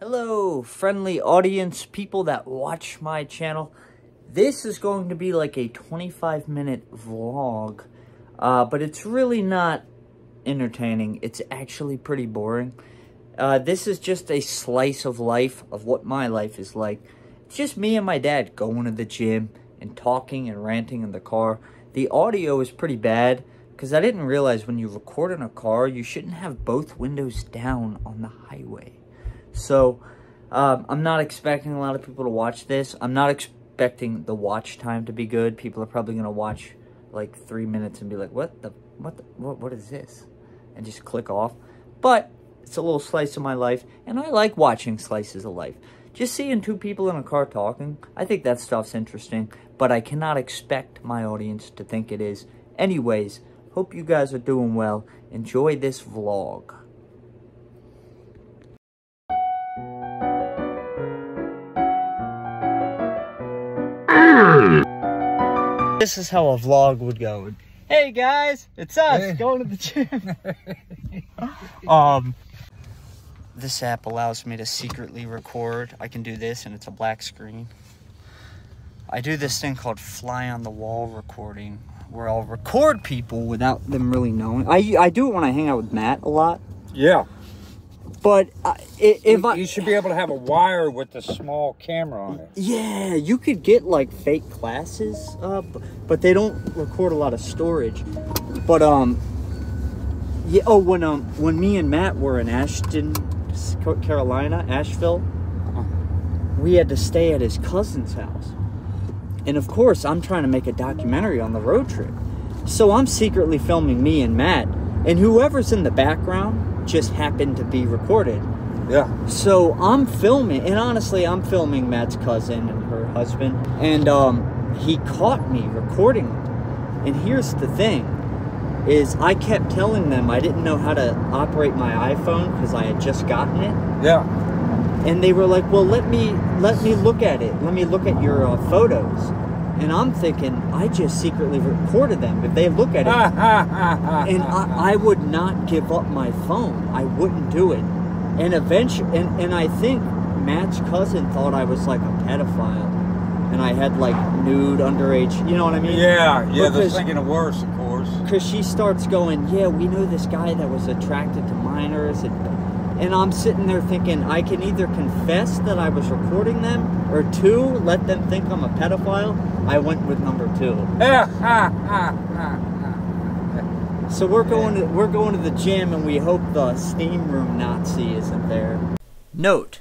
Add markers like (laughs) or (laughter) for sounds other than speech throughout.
Hello, friendly audience, people that watch my channel. This is going to be like a 25 minute vlog, uh, but it's really not entertaining. It's actually pretty boring. Uh, this is just a slice of life of what my life is like. It's just me and my dad going to the gym and talking and ranting in the car. The audio is pretty bad because I didn't realize when you record in a car, you shouldn't have both windows down on the highway. So, um, I'm not expecting a lot of people to watch this. I'm not expecting the watch time to be good. People are probably going to watch like three minutes and be like, what the, what the, what, what is this? And just click off. But it's a little slice of my life, and I like watching slices of life. Just seeing two people in a car talking, I think that stuff's interesting, but I cannot expect my audience to think it is. Anyways, hope you guys are doing well. Enjoy this vlog. This is how a vlog would go. Hey guys, it's us Hey. going to the gym. (laughs) um, this app allows me to secretly record. I can do this, and it's a black screen. I do this thing called fly on the wall recording, where I'll record people without them really knowing. I I do it when I hang out with Matt a lot, Yeah. But I, i- if you, I you should be able to have a wire with a small camera on it. Yeah, you could get like fake classes, uh, but they don't record a lot of storage. But um, yeah. Oh, when um, when me and Matt were in Ashton, Carolina, Asheville, we had to stay at his cousin's house, and of course, I'm trying to make a documentary on the road trip. So I'm secretly filming me and Matt, and whoever's in the background just happened to be recorded. Yeah. So I'm filming, and honestly, I'm filming Matt's cousin and her husband, and um, he caught me recording. And here's the thing: is I kept telling them I didn't know how to operate my iPhone because I had just gotten it, Yeah. and they were like, "Well, let me let me look at it. Let me look at your uh, photos." And I'm thinking, I just secretly recorded them. If they look at it, (laughs) and I, I would not give up my phone. I wouldn't do it. And eventually, and, and I think Matt's cousin thought I was like a pedophile, and I had like nude underage. You know what I mean? yeah, yeah, they're thinking of worse, of course. Because she starts going, yeah, we know this guy that was attracted to minors, and and I'm sitting there thinking I can either confess that I was recording them, or two, let them think I'm a pedophile. I went with number two. (laughs) So we're going to we're going to the gym and we hope the steam room Nazi isn't there. Note,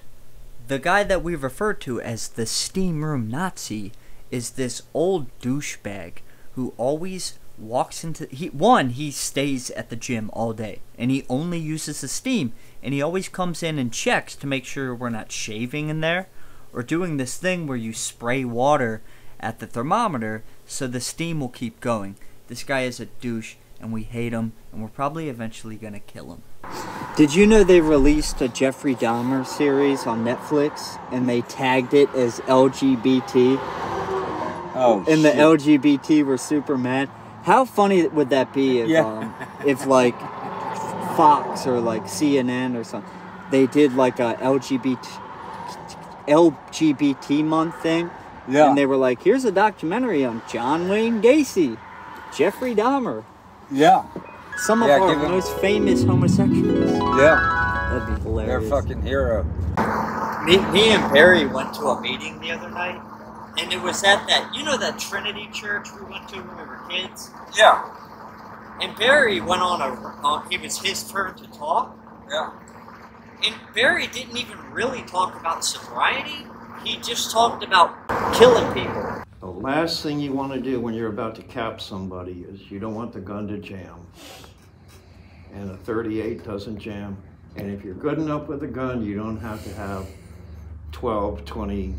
the guy that we refer to as the steam room Nazi is this old douchebag who always walks into he one he stays at the gym all day and he only uses the steam and he always comes in and checks to make sure we're not shaving in there or doing this thing where you spray water at the thermometer so the steam will keep going. This guy is a douche and we hate him and we're probably eventually going to kill him. Did you know they released a Jeffrey Dahmer series on Netflix and they tagged it as LGBT Oh, and the shit. LGBT were super mad? How funny would that be if Yeah. um, if like (laughs) Fox or like CNN or something they did like a LGBT LGBT month thing Yeah. and they were like here's a documentary on John Wayne Gacy, Jeffrey Dahmer, yeah. some of Yeah, our give 'em- most famous homosexuals. Yeah. That'd be They're hilarious. fucking hero. Me, me and Barry went to a meeting the other night, and it was at that, you know, that Trinity Church we went to when we were kids. Yeah. And Barry went on a, uh, it was his turn to talk, Yeah. and Barry didn't even really talk about sobriety. He just talked about killing people. The last thing you want to do when you're about to cap somebody is you don't want the gun to jam. And a 38 doesn't jam. And if you're good enough with a gun, you don't have to have 12, 20,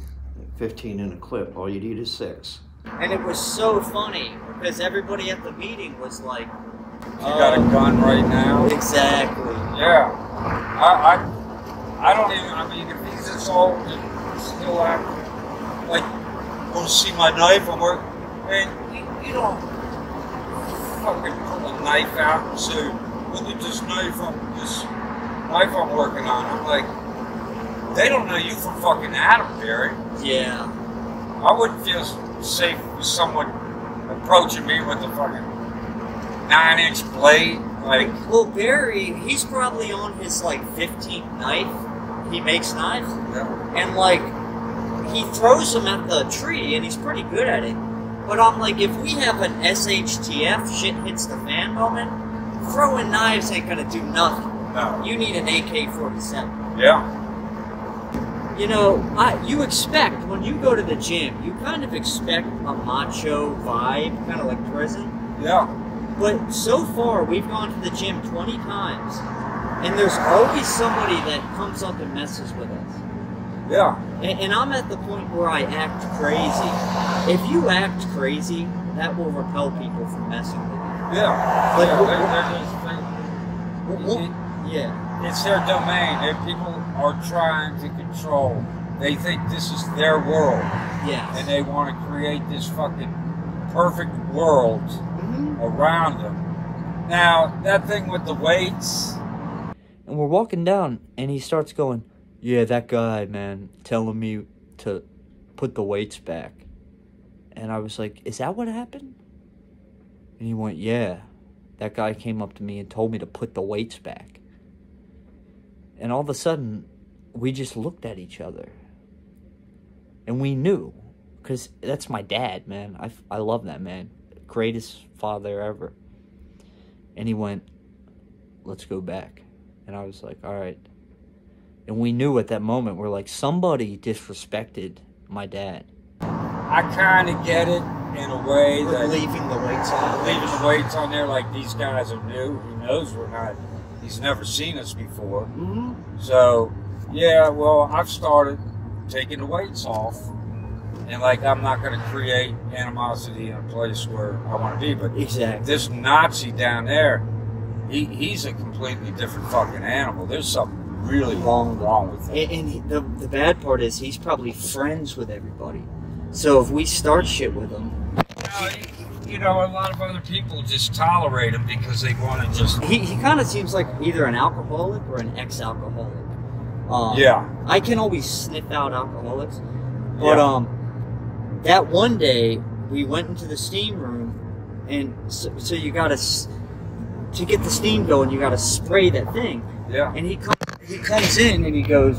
15 in a clip. All you need is six. And it was so funny because everybody at the meeting was like, You got a "Oh, gun right now? Exactly. Yeah. I, I, I don't even, I mean, if he's and still acting like, want to see my knife? I'm working. Man, you, you don't fucking pull a knife out and say, look at this knife I'm, this knife I'm working on. I'm like, they don't know you from fucking Adam, Barry. Yeah. I wouldn't feel safe with someone approaching me with a fucking nine inch blade. Like, Well, Barry, he's probably on his like 15th knife. He makes knives, yeah, and like he throws them at the tree, and he's pretty good at it. But I'm like, if we have an SHTF shit hits the fan moment, throwing knives ain't gonna do nothing. no, You need an AK-47. yeah, You know, I, you expect when you go to the gym, you kind of expect a macho vibe, kind of like prison. yeah, But so far, we've gone to the gym 20 times, and there's always somebody that comes up and messes with us. yeah, And, and I'm at the point where I act crazy. If you act crazy, that will repel people from messing with you. yeah. Like, yeah what- they're, they're just, they, Well, well, yeah. it's their domain. If people are trying to control. They think this is their world, Yes. and they want to create this fucking perfect world Mhm. around them. Now, that thing with the weights, And we're walking down, and he starts going, Yeah, that guy, man, telling me to put the weights back. And I was like, Is that what happened? And he went, Yeah. That guy came up to me and told me to put the weights back. And all of a sudden, we just looked at each other. And we knew. Because that's my dad, man. I, I love that man. Greatest father ever. And he went, Let's go back. And I was like, all right. And we knew at that moment, we're like, somebody disrespected my dad. I kind of get it in a way that leaving the weights on. leaving the weights on there like these guys are new. Who knows we're not. He's never seen us before. hmm So, yeah, well, I've started taking the weights off. And, like, I'm not going to create animosity in a place where I want to be. But Exactly. this Nazi down there, he, he's a completely different fucking animal. There's something really Wrong. wrong with him. And, and he- the, the bad part is he's probably friends with everybody. So if we start shit with him, you know, a lot of other people just tolerate him because they want to just. he, he kind of seems like either an alcoholic or an ex-alcoholic. Um, Yeah. I can always sniff out alcoholics. But Yeah. um, that one day we went into the steam room, and so, so you gotta to get the steam going, you gotta spray that thing. Yeah. And he com- he comes in and he goes,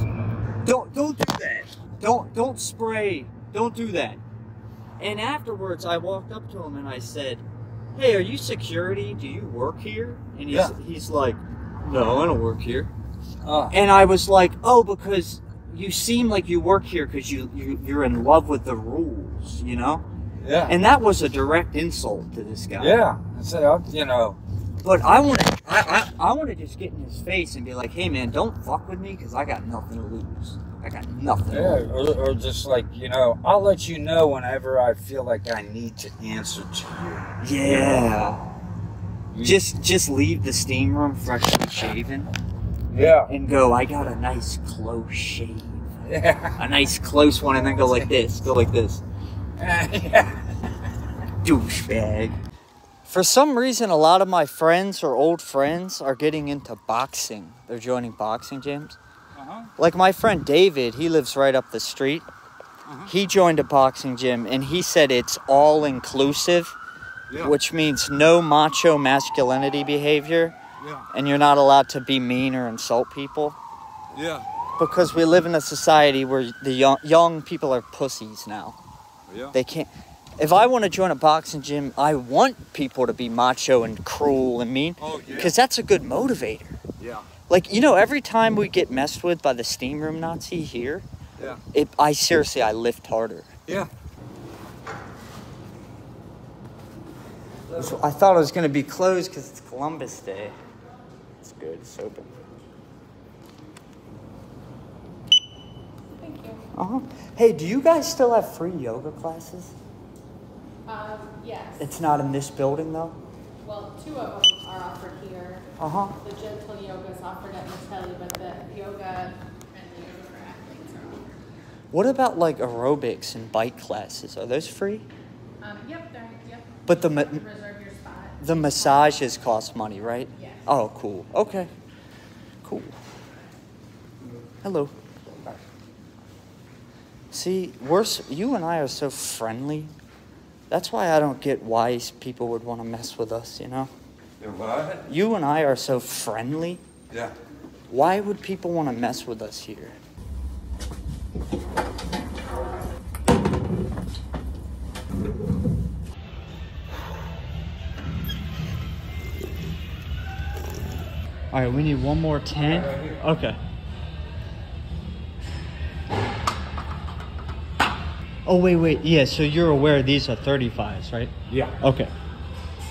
"Don't don't do that. Don't don't spray. Don't do that." And afterwards, I walked up to him and I said, "Hey, are you security? Do you work here?" And he's Yeah. he's like, "No, I don't work here." Uh, And I was like, "Oh, because you seem like you work here because you, you you're in love with the rules, you know." yeah. And that was a direct insult to this guy. yeah. I said, uh, you know, But I want to, I, I, I want to just get in his face and be like, "Hey, man, don't fuck with me because I got nothing to lose. I got nothing." yeah, or, or just like, you know, I'll let you know whenever I feel like I need to answer to you. Yeah. you. Just, just leave the steam room freshly shaven yeah. and go. I got a nice close shave, Yeah. a nice close one, and then go like this. Go like this. yeah. (laughs) douchebag. For some reason, a lot of my friends or old friends are getting into boxing. They're joining boxing gyms. Uh-huh. Like my friend David, he lives right up the street. Uh-huh. He joined a boxing gym and he said it's all inclusive, Yeah. which means no macho masculinity behavior, Yeah. and you're not allowed to be mean or insult people. Yeah. Because we live in a society where the young, young people are pussies now. Yeah. They can't. If I want to join a boxing gym, I want people to be macho and cruel and mean Oh, yeah. because that's a good motivator. Yeah. Like you know, every time we get messed with by the steam room Nazi here, Yeah. it I seriously I lift harder. Yeah. So I thought it was gonna be closed because it's Columbus Day. It's good. It's open. Thank you. Uh huh. Hey, do you guys still have free yoga classes? Um, yes. It's not in this building though. Well, two of them are offered here. Uh huh. The gentle yoga is offered at Matelli, but the yoga and the yoga for athletes are offered. What about like aerobics and bike classes? Are those free? Um, yep, they're, yep. But the You ma- have to reserve your spot. The massages cost money, right? Yes. Oh, cool. Okay. Cool. Hello. See, we're s- you and I are so friendly. That's why I don't get why people would want to mess with us. You know, Yeah, what? you and I are so friendly. Yeah. Why would people want to mess with us here? All right, we need one more 10. Okay. Oh, wait, wait. Yeah, so you're aware these are 35s, right? Yeah. Okay.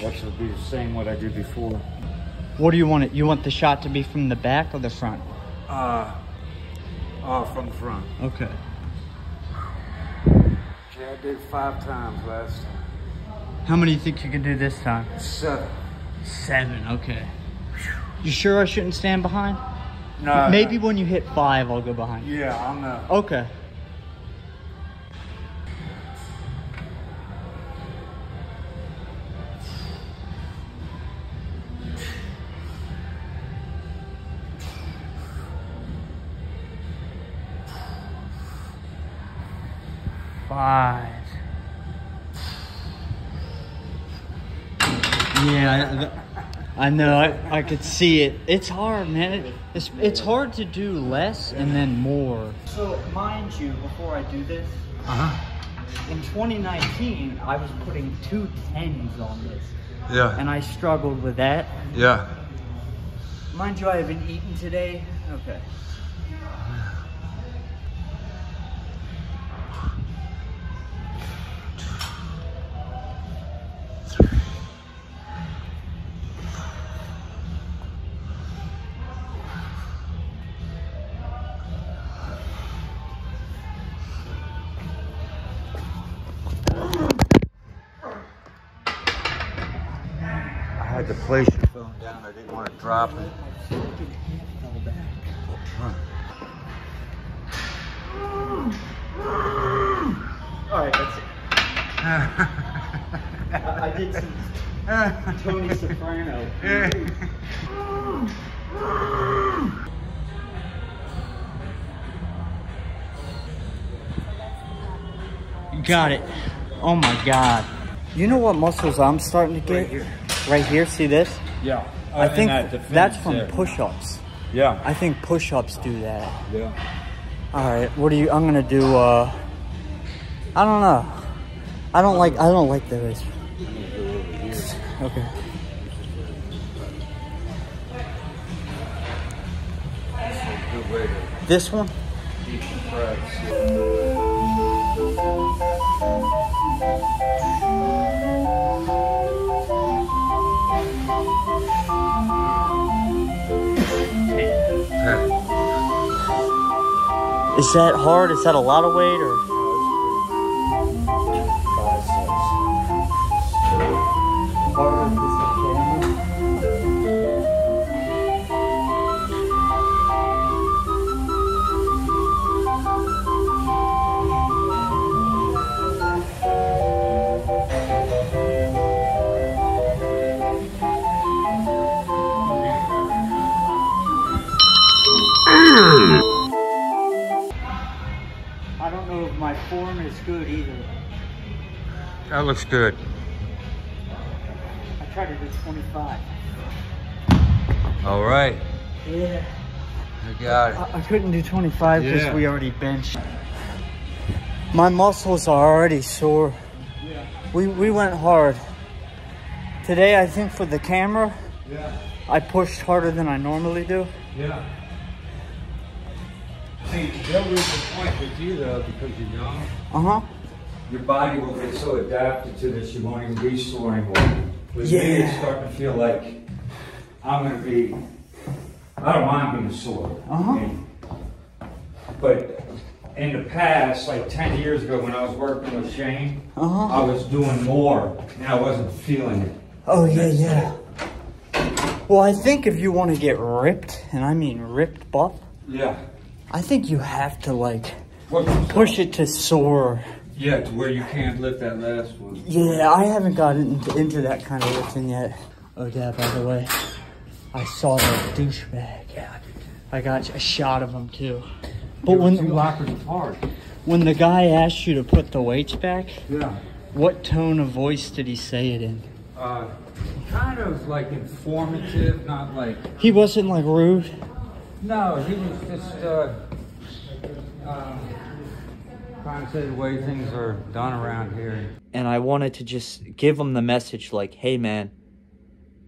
Actually, be the same what I did before. What do you want it? You want the shot to be from the back or the front? Uh, uh, from the front. Okay. Yeah, I did five times last time. How many do you think you can do this time? Seven. Seven, okay. You sure I shouldn't stand behind? No. Maybe when you hit five, I'll go behind. Yeah, I'm not. Okay. Five. Yeah, I, I know. I, I could see it. It's hard, man. It, it's it's hard to do less and then more. So, mind you, before I do this, Uh huh. in 2019, I was putting two tens on this, Yeah. and I struggled with that. Yeah. Mind you, I haven't eaten today. Okay. Had to place your phone down. I didn't want to drop it. All right, that's it. I, I did some Tony Soprano. Got it. Oh my god. You know what muscles I'm starting to get? Right here. Right here, see this? Yeah. I think that's from push-ups. Yeah. I think push-ups do that. Yeah. All right, what do you? I'm gonna do. uh I don't know. I don't like. I don't like those. Okay. Good way to This one. Is that hard? Is that a lot of weight or? That looks good. I tried to do 25. All right. Yeah. I got it. I, I couldn't do 25 because Yeah. we already benched. My muscles are already sore. Yeah. We, we went hard. Today, I think for the camera, Yeah. I pushed harder than I normally do. Yeah. See, they'll reach a point with you though, because you're young. Uh huh. Your body will get so adapted to this, you won't even be sore anymore. With me, it's Yeah. starting to feel like I'm gonna be. I don't mind being sore. Uh-huh. I mean, But in the past, like 10 years ago when I was working with Shane, Uh huh. I was doing more and I wasn't feeling it. Oh, yeah, yeah. Well, I think if you want to get ripped, and I mean ripped buff, Yeah. I think you have to like push it to sore. Yeah, to where you can't lift that last one. Yeah, I haven't gotten into, that kind of lifting yet. Oh, yeah, by the way, I saw that douchebag. Yeah, I got a shot of him too. But when two lockers apart. When the guy asked you to put the weights back, Yeah. what tone of voice did he say it in? Uh, kind of like informative, not like. He wasn't like rude. No, he was just uh, um, trying to say the way things are done around here. And I wanted to just give him the message like, hey man,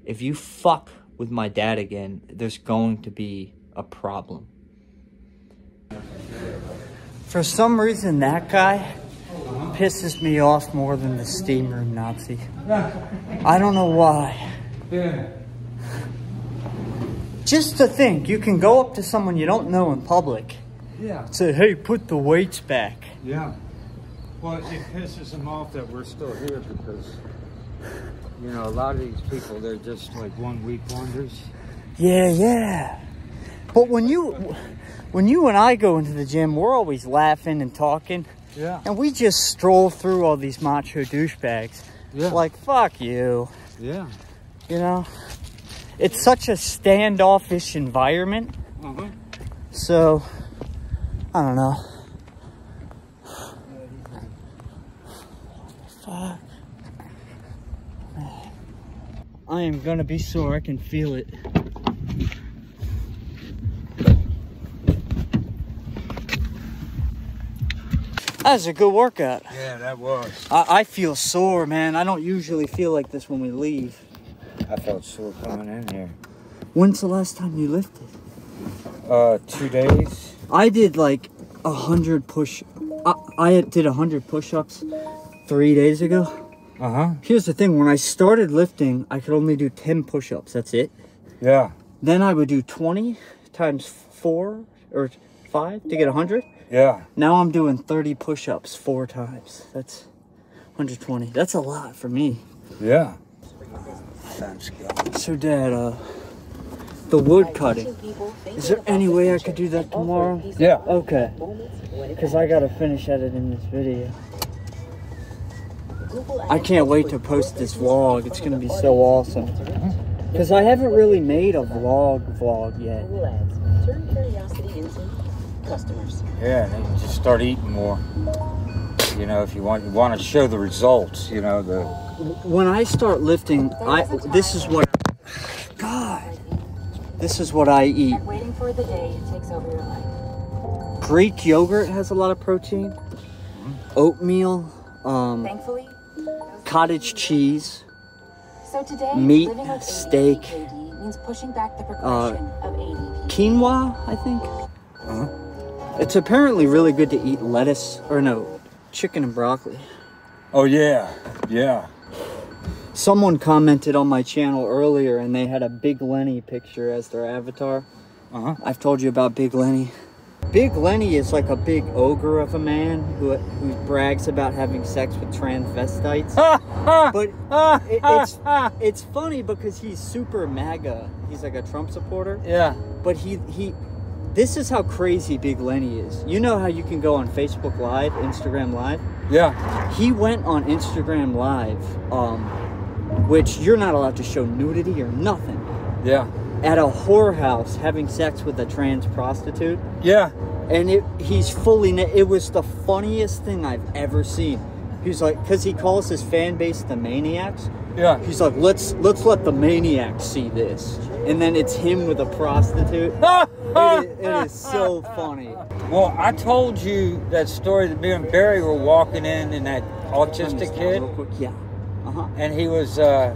if you fuck with my dad again, there's going to be a problem. For some reason, that guy pisses me off more than the steam room Nazi. I don't know why. Yeah. Just to think, you can go up to someone you don't know in public, Yeah. say, hey, put the weights back. Yeah. Well, it pisses him off that we're still here because, you know, a lot of these people, they're just like one week wonders. Yeah, yeah. But when you, when you and I go into the gym, we're always laughing and talking, Yeah. and we just stroll through all these macho douchebags. Yeah. Like, fuck you, yeah. you know? It's such a standoffish environment, Uh-huh. so, I don't know. Fuck. I am gonna be sore, I can feel it. That was a good workout. Yeah, that was. I, I feel sore, man. I don't usually feel like this when we leave. I felt sore coming in here. When's the last time you lifted? Uh, two days. I did like a hundred push. I, I did a hundred push-ups three days ago. Uh-huh. Here's the thing: when I started lifting, I could only do ten push-ups. That's it. Yeah. Then I would do twenty times four or five to get a hundred. Yeah. Now I'm doing thirty push-ups four times. That's 120. That's a lot for me. Yeah. So, Dad, uh, the wood cutting. Is there any way I could do that tomorrow? Yeah. Okay. Because I gotta finish editing this video. I can't wait to post this vlog. It's gonna be so awesome. Because I haven't really made a vlog vlog yet. Turn curiosity into customers. Yeah, and then just start eating more. You know, if you want, you want to show the results. You know, the When I start lifting, I this is what. God, this is what I eat. And waiting for the day it takes over your life. Greek yogurt has a lot of protein. Mm-hmm. Oatmeal, um, Thankfully, cottage cheese. so today Meat, living with steak, ADHD means pushing back the uh, progression of ADP. quinoa, I think. Uh-huh. It's apparently really good to eat lettuce, or no, chicken and broccoli. oh yeah, yeah. Someone commented on my channel earlier and they had a Big Lenny picture as their avatar. Uh huh. I've told you about Big Lenny. Big Lenny is like a big ogre of a man who, who brags about having sex with transvestites. (laughs) but it, it's, it's funny because he's super MAGA. He's like a Trump supporter. yeah. But he he this is how crazy Big Lenny is. You know how you can go on Facebook Live, Instagram Live? Yeah. He went on Instagram Live, um, which you're not allowed to show nudity or nothing. Yeah. At a whorehouse having sex with a trans prostitute. Yeah. And it he's fully it was the funniest thing I've ever seen. He's like cuz he calls his fan base the maniacs. Yeah. He's like let's let's let the maniacs see this. And then it's him with a prostitute. (laughs) It is, it is so funny. Well, I told you that story that me and Barry were walking in and that autistic kid, quick, Yeah. Uh-huh. and he was, uh,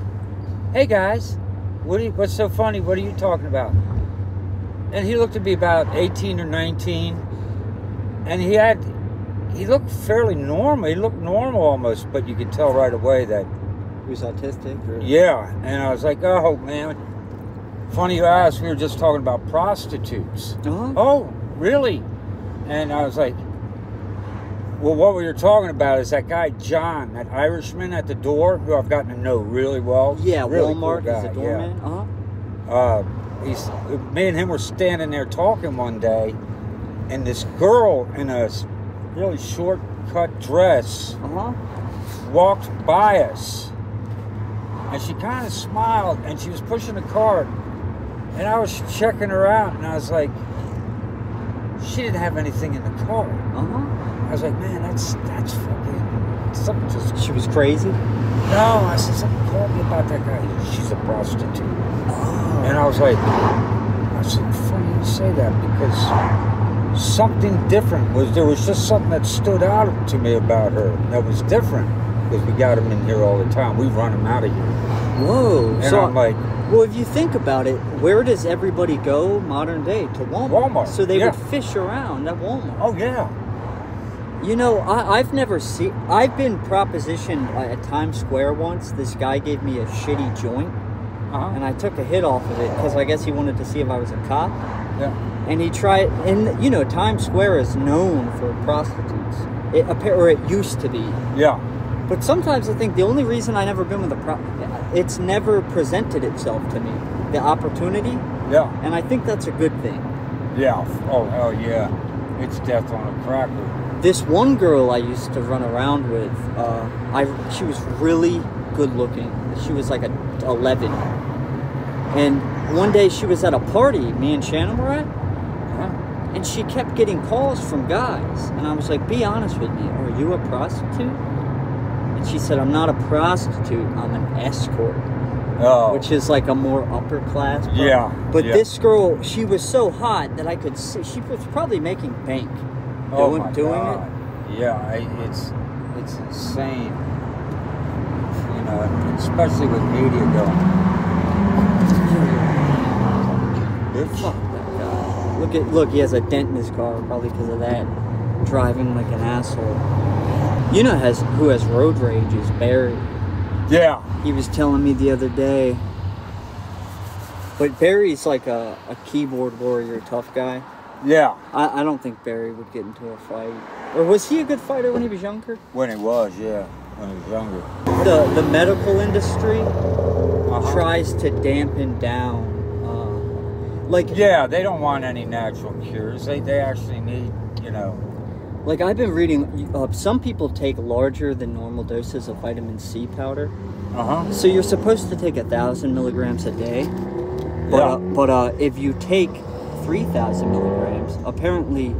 "Hey guys, what are you, what's so funny? What are you talking about?" And he looked to be about 18 or 19, and he had, he looked fairly normal. He looked normal almost, but you could tell right away that, He was autistic or yeah. And I was like, "Oh man, funny you asked. We were just talking about prostitutes." Uh-huh. Oh, really? And I was like, well, what we were talking about is that guy John, that Irishman at the door, who I've gotten to know really well. Yeah, really Walmart cool guy, a doorman. Uh-huh. Uh, he's me and him were standing there talking one day, and this girl in a really short cut dress Uh-huh. walked by us, and she kind of smiled, and she was pushing a cart, and I was checking her out, and I was like, she didn't have anything in the car. Uh-huh. I was like, man, that's that's fucking something just. She was crazy? No, I said something called me about that guy. She's a prostitute. Oh. And I was like, I said, funny you say that because something different was there was just something that stood out to me about her that was different because we got him in here all the time. We run him out of here, Whoa. and so, I'm like, well, if you think about it, where does everybody go modern day? To Walmart. Walmart, So they yeah. would fish around at Walmart. oh yeah, You know, I, I've never seen. I've been propositioned at Times Square once. This guy gave me a shitty joint, uh-huh. and I took a hit off of it because I guess he wanted to see if I was a cop. yeah, And he tried, and you know, Times Square is known for prostitutes. It or it used to be. yeah, But sometimes I think the only reason I never been with a pro, it's never presented itself to me, the opportunity, yeah, and I think that's a good thing. yeah. Oh hell yeah, it's death on a cracker. This one girl I used to run around with, uh, I she was really good looking. She was like a 11, and one day she was at a party me and Shannon were at, and she kept getting calls from guys, and I was like, "Be honest with me, are you a prostitute?" And she said, "I'm not a prostitute. I'm an escort." Oh, which is like a more upper class. Yeah, But yeah. this girl, she was so hot that I could see she was probably making bank oh doing, my doing God. Yeah, I, it's it's insane. You know, especially with media going. it. Fuck that guy. Look at look, he has a dent in his car probably because of that. Driving like an asshole. You know has who has road rage is Barry. Yeah, He was telling me the other day. But Barry's like a, a keyboard warrior, tough guy. Yeah. I, I don't think Barry would get into a fight. Or was he a good fighter when he was younger? When he was, yeah, when he was younger. The the medical industry Uh-huh. tries to dampen down, uh, like Yeah, they don't want any natural cures. They they actually need, you know. like I've been reading. Uh, some people take larger than normal doses of vitamin C powder. Uh huh. So you're supposed to take a thousand milligrams a day, but Yeah. uh, but uh, if you take three thousand milligrams, apparently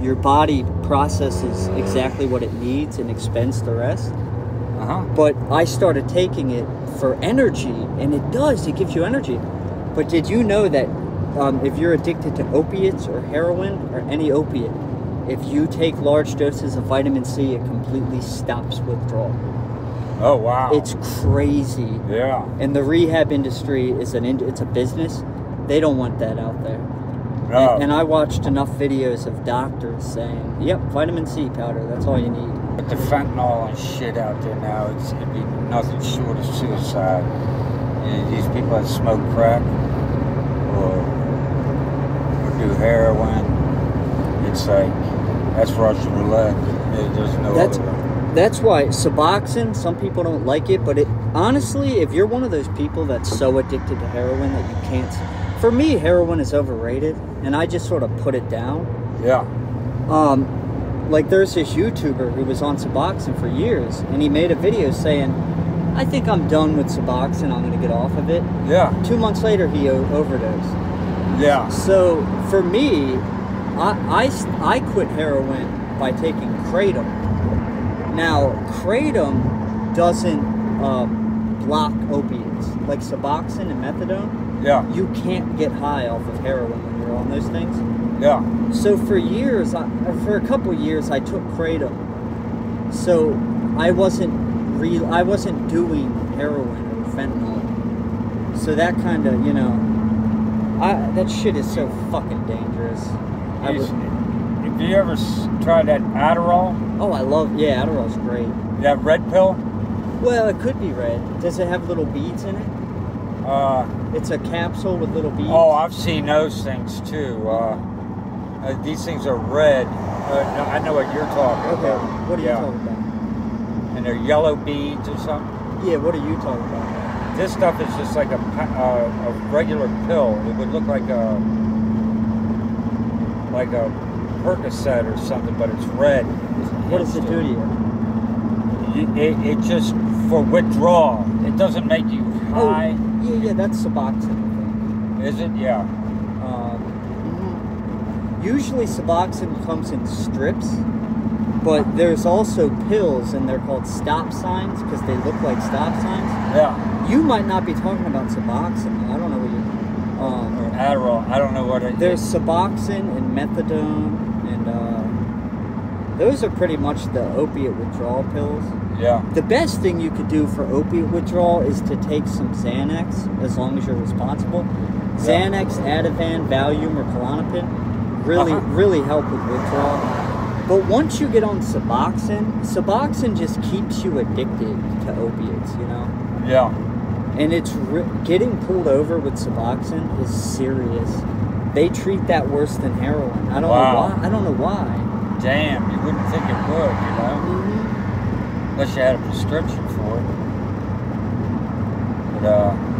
your body processes exactly what it needs and expends the rest. Uh huh. but I started taking it for energy, and it does. It gives you energy. But did you know that um, if you're addicted to opiates or heroin or any opiate, if you take large doses of vitamin C, it completely stops withdrawal. Oh wow. It's crazy. yeah. And the rehab industry is an it's a business. They don't want that out there. No. And, oh. and I watched enough videos of doctors saying, "Yep, vitamin C powder. That's all you need." With the fentanyl and shit out there now, it's it'd be nothing short of suicide. You know, these people that smoke crack or or do heroin, it's like that's Russian roulette. There- There's no That's that's why Suboxone. Some people don't like it, but it honestly, if you're one of those people that's so addicted to heroin that you can't. For me, heroin is overrated, and I just sort of put it down. Yeah. Um, like there's this YouTuber who was on Suboxone for years, and he made a video saying, "I think I'm done with Suboxone. I'm going to get off of it." Yeah. Two months later, he o- overdosed. Yeah. So for me, I I quit heroin by taking kratom. Now, kratom doesn't um, block opiates like Suboxone and methadone. Yeah. You can't get high off of heroin when you're on those things. Yeah. So for years, I, or for a couple years, I took kratom. So I wasn't real. I wasn't doing heroin or fentanyl. So that kind of, you know, I that shit is so fucking dangerous. I would, Have you ever tried that Adderall? oh, I love. Yeah, Adderall's great. That red pill? Well, it could be red. Does it have little beads in it? Uh, It's a capsule with little beads. oh, I've seen those things too. Uh, uh, these things are red. Uh, no, I know what you're talking okay. about. What are you talking about? And they're yellow beads or something. Yeah, what are you talking about? This stuff is just like a, uh, a regular pill. It would look like a like a Percocet or something, but it's red. What does it do to you? you? It, it just for withdrawal. It doesn't make you high. Oh, yeah, yeah, that's Suboxone. Is it? Yeah. Um, usually Suboxone comes in strips, but there's also pills, and they're called stop signs because they look like stop signs. Yeah. You might not be talking about Suboxone. I don't know what you. Or Um, Adderall. I don't know what it there's Suboxone and methadone, and uh, those are pretty much the opiate withdrawal pills. Yeah. The best thing you could do for opiate withdrawal is to take some Xanax, as long as you're responsible. Xanax, Ativan, Valium, or Klonopin really, Uh-huh. really help with withdrawal. But once you get on Suboxone, Suboxone just keeps you addicted to opiates, you know? Yeah. And it's re- getting pulled over with Suboxone is serious. They treat that worse than heroin. I don't Wow. know why. I don't know why. Damn, you wouldn't think it would, you know? You had a prescription for it. But, uh,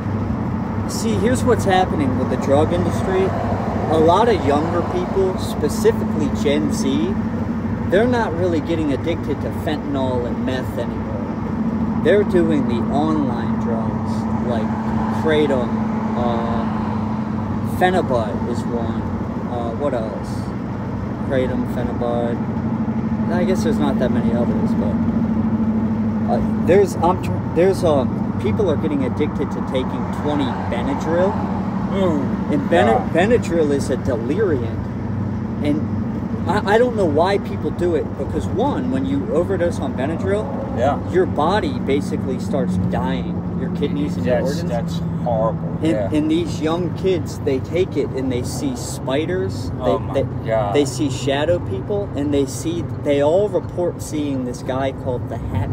See, here's what's happening with the drug industry. A lot of younger people, specifically Gen Z, they're not really getting addicted to fentanyl and meth anymore. They're doing the online drugs like kratom, uh, is one. Uh, what else? Kratom, phenibut. I guess there's not that many others, but uh, there's I'm there's um people are getting addicted to taking 20 Benadryl, ooh. and ben- yeah. Benadryl is a deliriant, and I, I don't know why people do it because one, when you overdose on Benadryl, Yeah. your body basically starts dying, your kidneys and your That's, organs. that's horrible. And, yeah. and these young kids, they take it and they see spiders. They, Oh my they, God. They see shadow people, and they see. They all report seeing this guy called the Hat.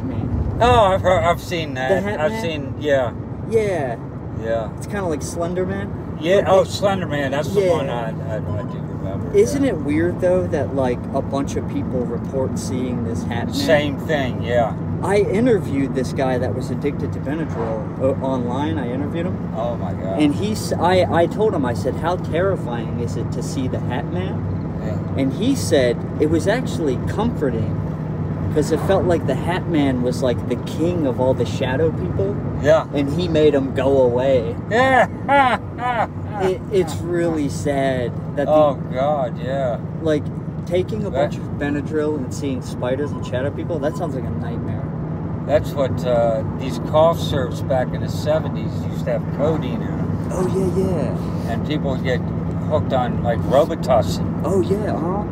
Oh, I've heard, I've seen that. Hat I've Man? seen, yeah. Yeah, Yeah. it's kind of like Slender Man. Yeah. Oh, Slender Man. That's the one I, I, I do remember. Isn't yeah. it weird though that like a bunch of people report seeing this Hat Man? Same thing, yeah. I interviewed this guy that was addicted to Benadryl uh, online. I interviewed him, Oh my god. and he's. I I told him I said, "How terrifying is it to see the Hat Man?" yeah. And he said it was actually comforting because it felt like the Hat Man was like the king of all the shadow people, Yeah. and he made them go away. Yeah. (laughs) It, it's really sad that the, oh god, yeah. like taking a That- bunch of Benadryl and seeing spiders and shadow people. That sounds like a nightmare. That's what uh, these cough syrups back in the 70s used to have codeine in them. Oh yeah, yeah. And people would get hooked on like Robitussin. Oh yeah, huh?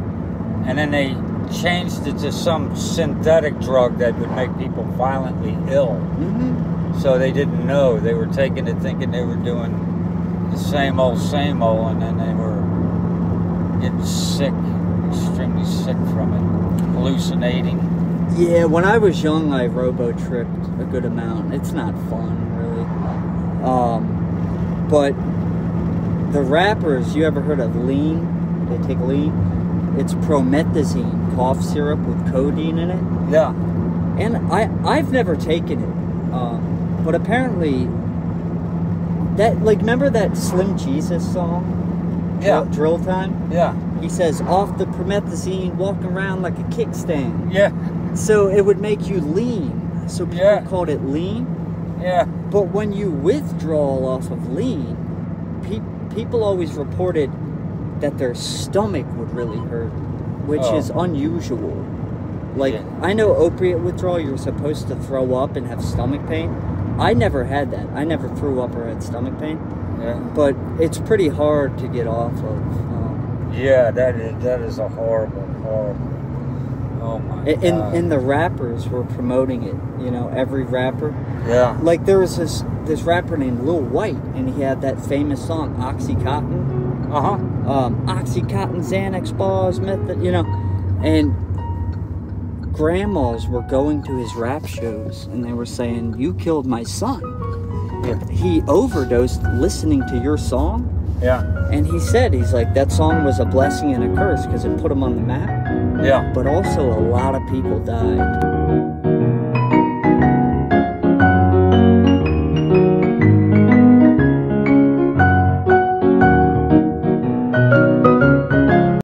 And then they changed it to some synthetic drug that would make people violently ill. Mm-hmm. So they didn't know. They were taking it thinking they were doing the same old, same old, and then they were getting sick, extremely sick from it, hallucinating. Yeah, when I was young, I robo tripped a good amount. It's not fun, really. Um, but the rappers, you ever heard of lean? They take lean. It's promethazine cough syrup with codeine in it. Yeah. And I I've never taken it, um, but apparently that like remember that Slim Jesus song? Yeah. Drill, drill time. Yeah. He says off the promethazine, walking around like a kickstand. Yeah. So it would make you lean. So people Yeah. called it lean. Yeah. But when you withdraw off of lean, pe- people always reported that their stomach would really hurt, which Oh. is unusual. Like Yeah. I know opiate withdrawal, you're supposed to throw up and have stomach pain. I never had that. I never threw up or had stomach pain, Yeah. but it's pretty hard to get off of. Um, Yeah, that is that is a horrible, horrible. Oh my and, god. and the rappers were promoting it. You know, every rapper. yeah. Like there was this this rapper named Lil Wyte, and he had that famous song "OxyContin." Uh huh. Um, Oxycontin, Xanax bars, method, you know, and grandmas were going to his rap shows and they were saying, "You killed my son." Yeah. He overdosed listening to your song, Yeah. and he said, "He's like that song was a blessing and a curse because it put him on the map, Yeah. but also a lot of people died."